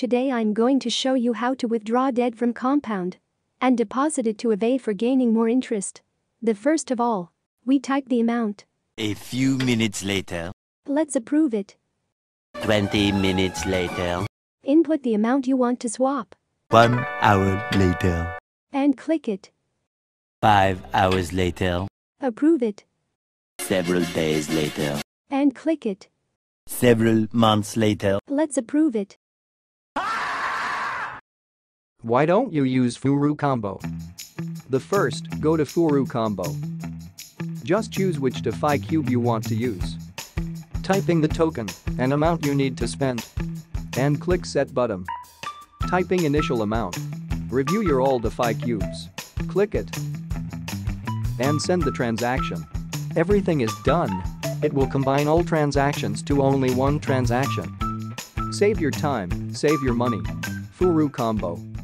Today I'm going to show you how to withdraw debt from compound and deposit it to Aave for gaining more interest. The first of all, we type the amount. A few minutes later, Let's approve it. 20 minutes later, Input the amount you want to swap one hour later, and click it. five hours later, Approve it several days later, and click it. several months later, Let's approve it. Why don't you use Furucombo? The first, go to Furucombo. Just choose which DeFi cube you want to use. Typing the token and amount you need to spend. And click Set button. Typing initial amount. Review your all DeFi cubes. Click it. And send the transaction. Everything is done. It will combine all transactions to only one transaction. Save your time, save your money. Furucombo.